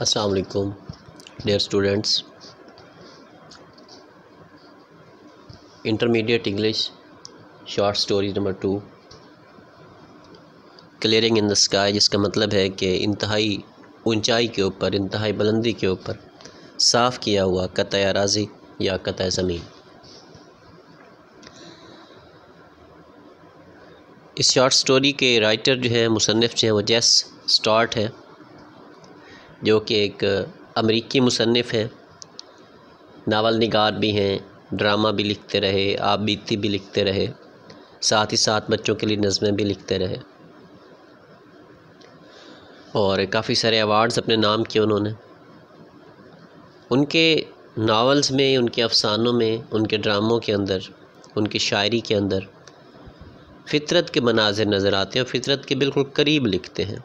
अस्सलाम वालेकुम dear students intermediate English short story number two clearing in the sky जिसका मतलब है कि इंतहाई ऊंचाई के ऊपर, इंतहाई बुलंदी के ऊपर, साफ़ किया हुआ कत अराजी या कत ज़मीन. इस शॉर्ट स्टोरी के राइटर जो है मुसनफ़ जो हैं, वो जेस स्टार्ट है। जो कि एक अमरीकी मुसनफ़ हैं। नावल निगार भी हैं, ड्रामा भी लिखते रहे आप बीती भी लिखते रहे, साथ ही साथ बच्चों के लिए नज़में भी लिखते रहे। और काफ़ी सारे अवार्ड्स अपने नाम किए उन्होंने। उनके नावल्स में, उनके अफसानों में, उनके ड्रामों के अंदर, उनकी शायरी के अंदर फ़ितरत के मनाजिर नज़र आते हैं और फ़ितरत के बिल्कुल करीब लिखते हैं।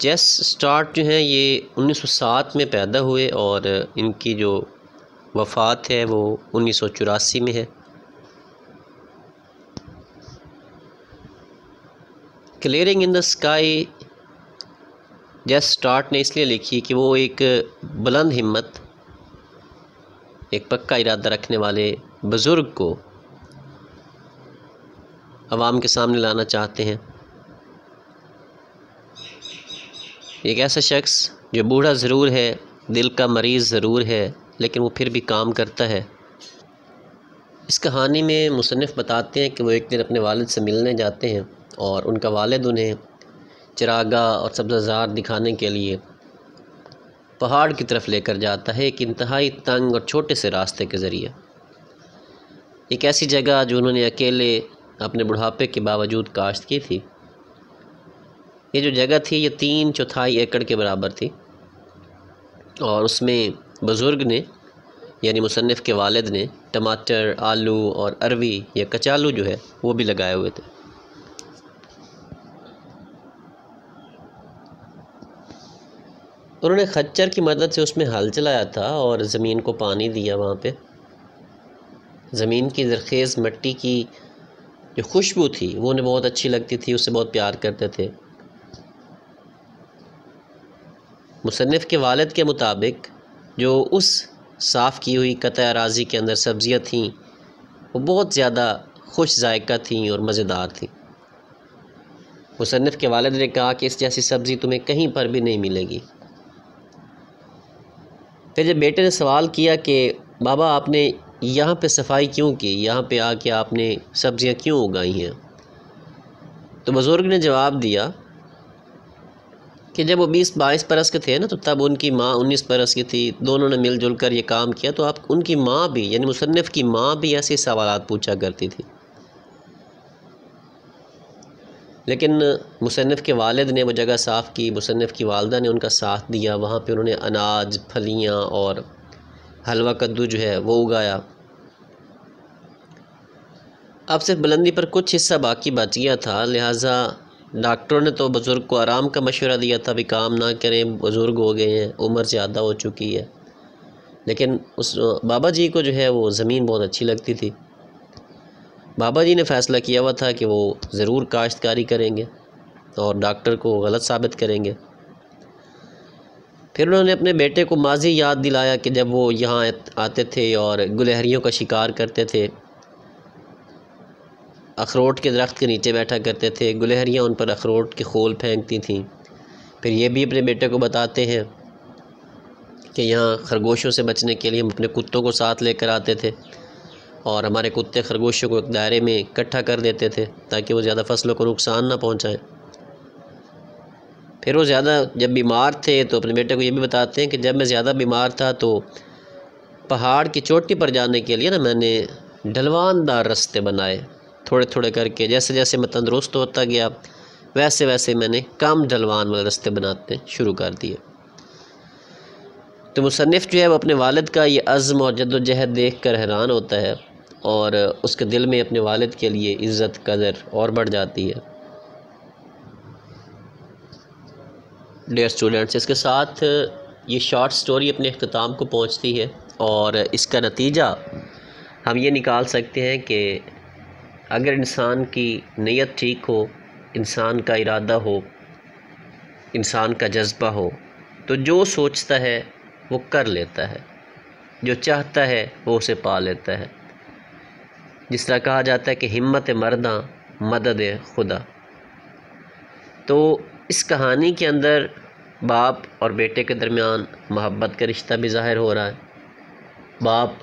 जेस स्टार्ट जो हैं, ये 1907 में पैदा हुए और इनकी जो वफ़ात है, वो उन्नीस सौ चौरासी में है। Clearing in the sky Jesse Stuart ने इसलिए लिखी कि वो एक बुलंद हिम्मत, एक पक्का इरादा रखने वाले बुज़ुर्ग को आवाम के सामने लाना चाहते हैं। एक ऐसा शख्स जो बूढ़ा ज़रूर है, दिल का मरीज़ ज़रूर है, लेकिन वो फिर भी काम करता है। इस कहानी में मुसनफ़ बताते हैं कि वो एक दिन अपने वालद से मिलने जाते हैं और उनका वालद उन्हें चरागा और सब्ज़ार दिखाने के लिए पहाड़ की तरफ़ लेकर जाता है एक इंतहाई तंग और छोटे से रास्ते के ज़रिए। एक ऐसी जगह जो उन्होंने अकेले अपने बुढ़ापे के बावजूद काश्त की थी। ये जो जगह थी, ये तीन चौथाई एकड़ के बराबर थी। और उसमें बुज़ुर्ग ने, यानी मुसनफ़ के वालिद ने, टमाटर, आलू और अरवी या कचालू जो है, वो भी लगाए हुए थे। उन्होंने खच्चर की मदद से उसमें हल चलाया था और ज़मीन को पानी दिया वहाँ पे। ज़मीन की जरखेज़ मिट्टी की जो खुशबू थी, वो उन्हें बहुत अच्छी लगती थी उससे बहुत प्यार करते थे। मुसनफ़ के वालद के मुताबिक जो उस साफ़ की हुई कत अराज़ी के अंदर सब्ज़ियाँ थीं, वो बहुत ज़्यादा खुश जायका थीं और मज़ेदार थीं। मुसनफ़ के वालद ने कहा कि इस जैसी सब्ज़ी तुम्हें कहीं पर भी नहीं मिलेगी। फिर जब बेटे ने सवाल किया कि, बाबा, आपने यहाँ पे सफ़ाई क्यों की? यहाँ पे आके आपने सब्ज़ियाँ क्यों उगाई हैं? तो बुज़ुर्ग ने जवाब दिया कि जब वो बीस, बाईस बरस के थे ना तो तब उनकी माँ उन्नीस बरस की थी, दोनों ने मिलजुल कर ये काम किया तो आप, उनकी माँ भी, यानी मुसनफ़ की माँ भी ऐसे सवाल पूछा करती थी। लेकिन मुसनफ़ के वालिद ने वो जगह साफ़ की मुसनफ़ की वालदा ने उनका साथ दिया, वहाँ पे उन्होंने अनाज, फलियाँ और हलवा कद्दू जो है, वो उगाया। अब सिर्फ़ बुलंदी पर कुछ हिस्सा बाकी बच गया था, लिहाजा डॉक्टरों ने तो बुज़ुर्ग को आराम का मशवरा दिया था भी काम ना करें, बुज़ुर्ग हो गए हैं, उम्र ज़्यादा हो चुकी है। लेकिन उस, बाबा जी को जो है वो ज़मीन बहुत अच्छी लगती थी। बाबा जी ने फ़ैसला किया हुआ था कि वो ज़रूर काश्तकारी करेंगे और डॉक्टर को गलत साबित करेंगे। फिर उन्होंने अपने बेटे को माजी याद दिलाया कि जब वो यहाँ आते थे और गुलहरियों का शिकार करते थे अखरोट के दरख्त के नीचे बैठा करते थे। गुलहरियाँ उन पर अखरोट के खोल फेंकती थीं। फिर ये भी अपने बेटे को बताते हैं कि यहाँ खरगोशों से बचने के लिए हम अपने कुत्तों को साथ लेकर आते थे और हमारे कुत्ते खरगोशों को एक दायरे में इकट्ठा कर देते थे ताकि वो ज़्यादा फ़सलों को नुकसान ना पहुँचाएँ। फिर वो ज़्यादा जब बीमार थे तो अपने बेटे को ये भी बताते हैं कि जब मैं ज़्यादा बीमार था तो पहाड़ की चोटी पर जाने के लिए ना मैंने ढलवानदार रास्ते बनाए। थोड़े थोड़े करके जैसे जैसे मैं तंदुरुस्त होता गया वैसे वैसे मैंने कम ढलवान वाले रास्ते बनाते शुरू कर दिए। तो मुसनफ़ जो है, वो अपने वालिद का ये अज़म और जद्दोजहद देख कर हैरान होता है और उसके दिल में अपने वालद के लिए इज़्ज़त, कदर और बढ़ जाती है। डेयर स्टूडेंट्स इसके साथ ये शॉर्ट स्टोरी अपने अख्ताम को पहुँचती है और इसका नतीजा हम ये निकाल सकते हैं कि अगर इंसान की नीयत ठीक हो, इंसान का इरादा हो, इंसान का जज्बा हो तो जो सोचता है, वो कर लेता है। जो चाहता है, वो उसे पा लेता है। जिस तरह कहा जाता है कि हिम्मत मर्दा मदद खुदा। तो इस कहानी के अंदर बाप और बेटे के दरमियान मोहब्बत का रिश्ता भी ज़ाहिर हो रहा है। बाप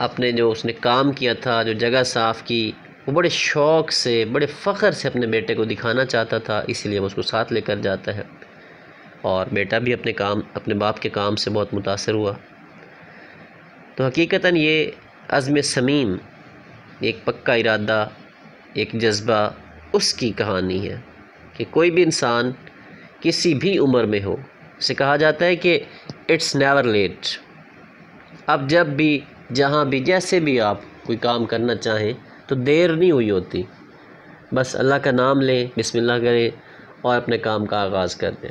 अपने जो उसने काम किया था, जो जगह साफ़ की वो बड़े शौक़ से, बड़े फ़ख्र से अपने बेटे को दिखाना चाहता था, इसीलिए वो उसको साथ लेकर जाता है। और बेटा भी अपने काम, अपने बाप के काम से बहुत मुतासर हुआ। तो हकीकता ये अज़म समीम, एक पक्का इरादा, एक जज्बा, उसकी कहानी है कि कोई भी इंसान किसी भी उम्र में हो, उसे कहा जाता है कि इट्स नेवर लेट अब जब भी, जहाँ भी, जैसे भी आप कोई काम करना चाहें तो देर नहीं हुई होती। बस अल्लाह का नाम लें, बिस्मिल्लाह करें और अपने काम का आगाज़ कर दें।